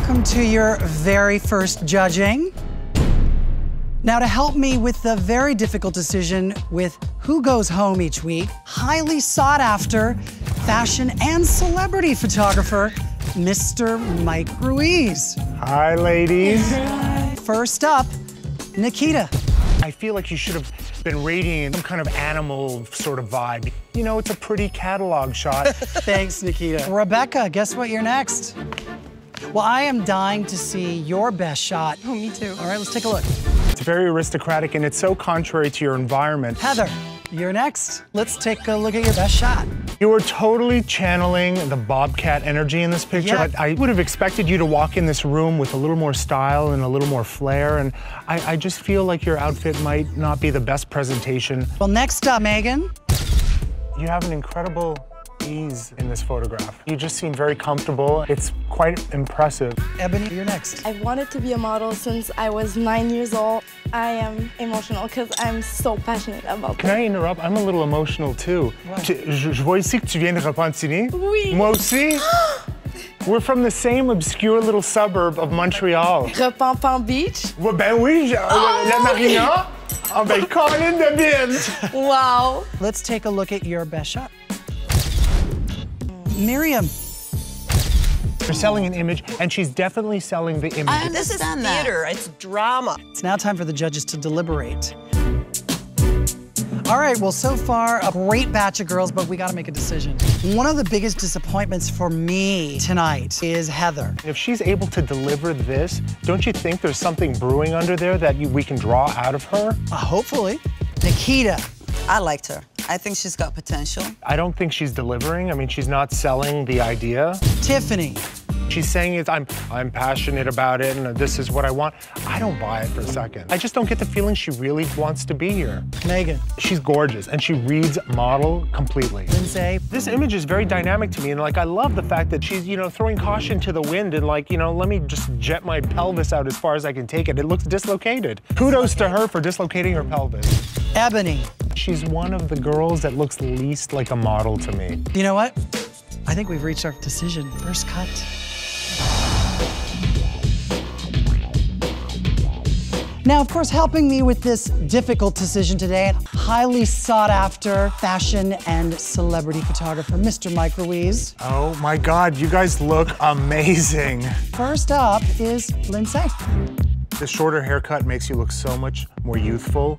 welcome to your very first judging. Now, to help me with the very difficult decision with who goes home each week, highly sought after fashion and celebrity photographer, Mr. Mike Ruiz. Hi, ladies. First up, Nikita. I feel like you should have been radiating some kind of animal sort of vibe. You know, it's a pretty catalog shot. Thanks, Nikita. Rebecca, guess what? You're next. Well, I am dying to see your best shot. Oh, me too. All right, let's take a look. It's very aristocratic and it's so contrary to your environment. Heather, you're next. Let's take a look at your best shot. You were totally channeling the Bobcat energy in this picture. Yeah. I, I would have expected you to walk in this room with a little more style and a little more flair, and I, I just feel like your outfit might not be the best presentation. Well, next up, Megan. You have an incredible ease in this photograph. You just seem very comfortable. It's quite impressive. Ebony, you're next. I've wanted to be a model since I was nine years old. I am emotional because I'm so passionate about Can this. I interrupt? I'm a little emotional too. Je, je vois ici que tu viens de Repentigny. Oui. Moi aussi. We're from the same obscure little suburb of Montreal. Repentant Beach. Ouais, ben oui, je- la marina. Ah ben, Colin de Bint. Wow. Let's take a look at your best shot. Miriam. You're selling an image, and she's definitely selling the image. I understand that. theater, it's drama. It's now time for the judges to deliberate. All right, well, so far, a great batch of girls, but we gotta make a decision. One of the biggest disappointments for me tonight is Heather. If she's able to deliver this, don't you think there's something brewing under there that you, we can draw out of her? Uh, hopefully. Nikita. I liked her. I think she's got potential. I don't think she's delivering. I mean, she's not selling the idea. Tiffany. She's saying it, I'm, I'm passionate about it and this is what I want. I don't buy it for a second. I just don't get the feeling she really wants to be here. Megan. She's gorgeous and she reads model completely. Lindsay. This image is very dynamic to me and like I love the fact that she's, you know, throwing caution to the wind and like, you know, let me just jet my pelvis out as far as I can take it. It looks dislocated. Kudos to her for dislocating her pelvis. Ebony. She's one of the girls that looks least like a model to me. You know what? I think we've reached our decision. First cut. Now, of course, helping me with this difficult decision today, highly sought after fashion and celebrity photographer, Mr. Mike Ruiz. Oh my God, you guys look amazing. First up is Lindsay. The shorter haircut makes you look so much more youthful.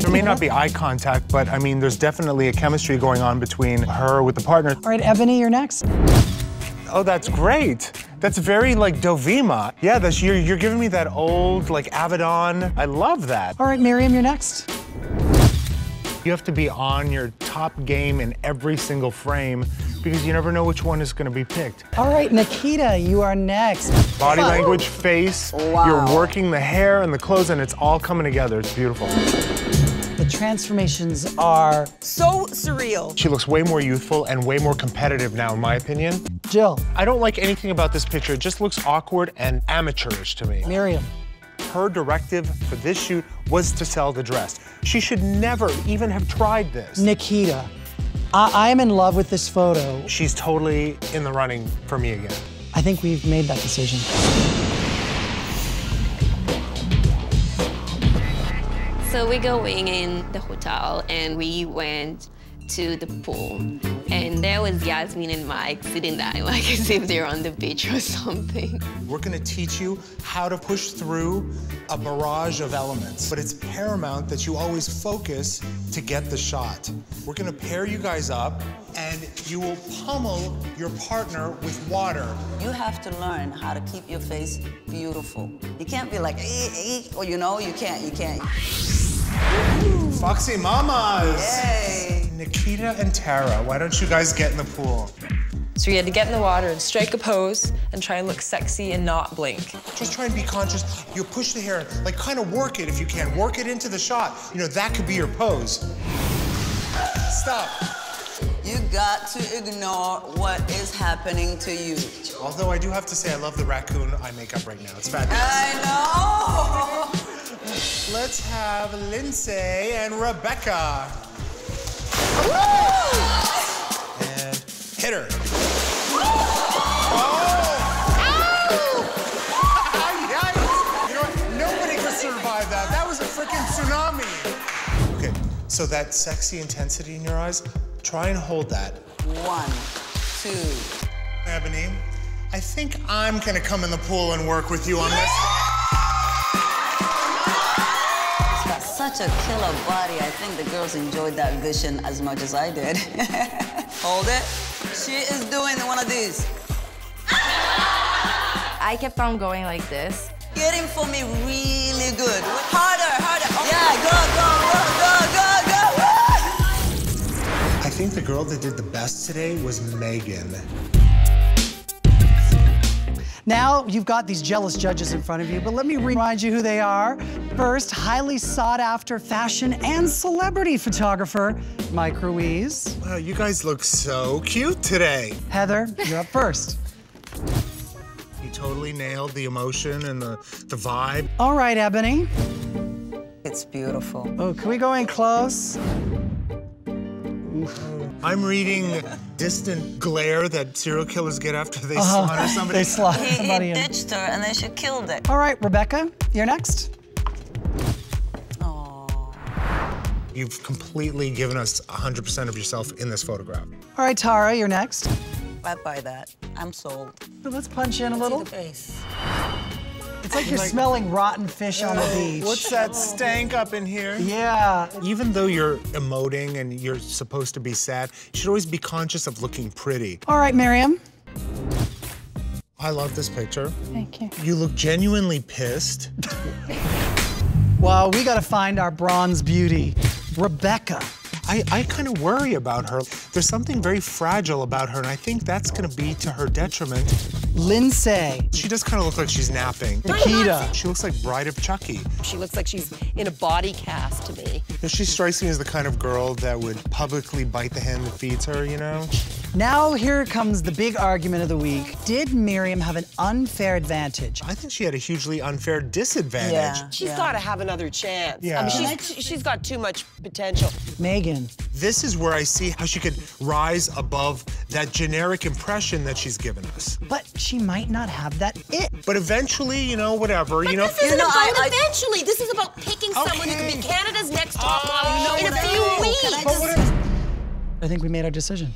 There may not be eye contact, but I mean, there's definitely a chemistry going on between her with the partner. All right, Ebony, you're next. Oh, that's great. That's very like Dovima. Yeah, that's you're, you're giving me that old like Avedon. I love that. All right, Miriam, you're next. You have to be on your top game in every single frame because you never know which one is going to be picked. All right, Nikita, you are next. Body language, face, wow. you're working the hair and the clothes, and it's all coming together. It's beautiful. Transformations are So surreal. She looks way more youthful and way more competitive now, in my opinion. Jill, I don't like anything about this picture. It just looks awkward and amateurish to me. Miriam, Her directive for this shoot was to sell the dress. She should never even have tried this. Nikita. I, I am in love with this photo. She's totally in the running for me again. I think we've made that decision. So we going in the hotel and we went to the pool. And there was Yasmin and Mike sitting down like as if they're on the beach or something. We're gonna teach you how to push through a barrage of elements, but it's paramount that you always focus to get the shot. We're gonna pair you guys up and you will pummel your partner with water. You have to learn how to keep your face beautiful. You can't be like, eh, eh, or you know, you can't, you can't. Foxy Mamas! Hey. Nikita and Tara, why don't you guys get in the pool? So you had to get in the water and strike a pose and try and look sexy and not blink. Just try and be conscious. You push the hair, like kind of work it if you can. Work it into the shot. You know, that could be your pose. Stop. You got to ignore what is happening to you. Although I do have to say, I love the raccoon eye makeup right now. It's fabulous. I know let's have Lindsay and Rebecca. Woo! And hit her. Oh! Nobody survive that. That was a freaking tsunami. Okay, so that sexy intensity in your eyes, try and hold that. One, two. Ebony, I think I'm gonna come in the pool and work with you on this such a killer body. I think the girls enjoyed that vision as much as I did. Hold it. She is doing one of these. I kept on going like this. Getting for me really good. Harder, harder. Yeah, go, go, go, go, go, go. I think the girl that did the best today was Megan. Now you've got these jealous judges in front of you, but let me remind you who they are. First, highly sought after fashion and celebrity photographer, Mike Ruiz. Wow, you guys look so cute today. Heather, you're up first. You totally nailed the emotion and the, the vibe. All right, Ebony. It's beautiful. Oh, can we go in close? I'm reading distant glare that serial killers get after they Uh-huh. slaughter somebody. They slaughter He, he somebody in. ditched her and then she killed it. All right, Rebecca, you're next. You've completely given us 100% of yourself in this photograph. All right, Tara, you're next. I buy that. I'm sold. Let's punch in a little. See the face. It's like you're smelling rotten fish on the oh, beach. What's that stank up in here? Yeah. Even though you're emoting and you're supposed to be sad, you should always be conscious of looking pretty. All right, Miriam. I love this picture. Thank you. You look genuinely pissed. Well, we gotta find our bronze beauty, Rebecca. I, I kind of worry about her. There's something very fragile about her, and I think that's going to be to her detriment. Lindsay. She does kind of look like she's napping. Nikita. She looks like Bride of Chucky. She looks like she's in a body cast to me. You know, She strikes me as the kind of girl that would publicly bite the hand that feeds her, you know? Now here comes the big argument of the week. Did Miriam have an unfair advantage? I think she had a hugely unfair disadvantage. Yeah. She's yeah. got to have another chance. I Yeah. mean, she's, she's got too much potential. Megan. This is where I see how she could rise above that generic impression that she's given us. But she might not have that it. But eventually, you know, whatever, you know. This isn't know, about I- I- eventually. This is about picking someone who could be Canada's next top Oh, model in a few oh, weeks. But what if- I think we made our decision.